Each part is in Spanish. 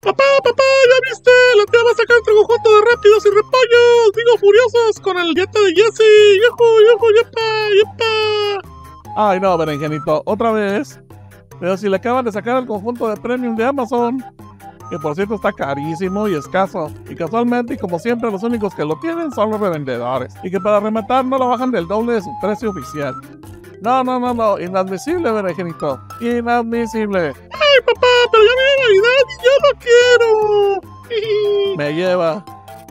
Papá, papá, ¿ya viste? La tía va a sacar otro conjunto de rápidos y repollos, digo furiosos, con el dieta de Jesse. ¡Yujú, yujú, yepa, yepa! Ay, no, berenjenito, otra vez. Pero si le acaban de sacar el conjunto de premium de Amazon, que por cierto está carísimo y escaso. Y casualmente, y como siempre, los únicos que lo tienen son los revendedores. Y que para rematar no lo bajan del doble de su precio oficial. No, no, no, no, inadmisible, berenjenito. Inadmisible. Me lleva.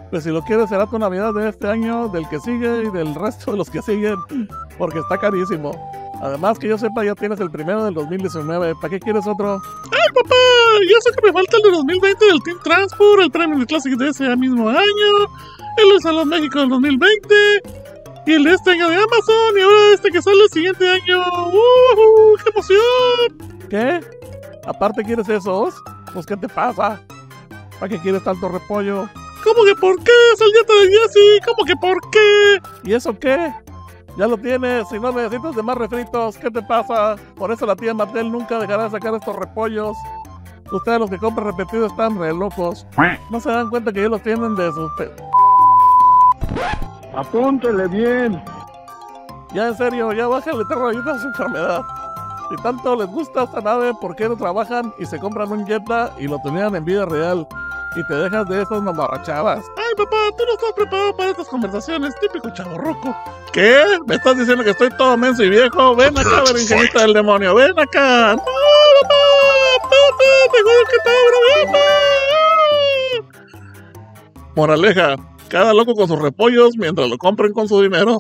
Pues si lo quieres será tu Navidad de este año, del que sigue y del resto de los que siguen, porque está carísimo. Además, que yo sepa, ya tienes el primero del 2019. ¿Para qué quieres otro? ¡Ay, papá! Ya sé que me falta el de 2020 del Team Transport, el premio de Classic de ese mismo año, el de Salón México del 2020, y el de este año de Amazon, y ahora este que sale el siguiente año. ¡Uh! ¡Qué emoción! ¿Qué? ¿Aparte quieres esos? Pues, ¿qué te pasa? ¿Para qué quieres tanto repollo? ¿Cómo que por qué? Es el dieta de Jesse. ¿Cómo que por qué? ¿Y eso qué? Ya lo tienes, si no necesitas de más refritos, ¿qué te pasa? Por eso la tía Mattel nunca dejará de sacar estos repollos. Ustedes los que compran repetidos están re locos. No se dan cuenta que ellos los tienen de sus... pe- Apúntele bien. Ya en serio, ya bájale terror a su enfermedad. Si tanto les gusta esta nave, ¿por qué no trabajan y se compran un Jetta y lo tenían en vida real? Y te dejas de esas mamarrachadas. Ay, papá, tú no estás preparado para estas conversaciones. Típico chavo roco. ¿Qué? ¿Me estás diciendo que estoy todo menso y viejo? Ven acá, berenjenita del demonio. Ven acá. No, papá. Espérate, te juro que te abro. Moraleja. Cada loco con sus repollos mientras lo compren con su dinero.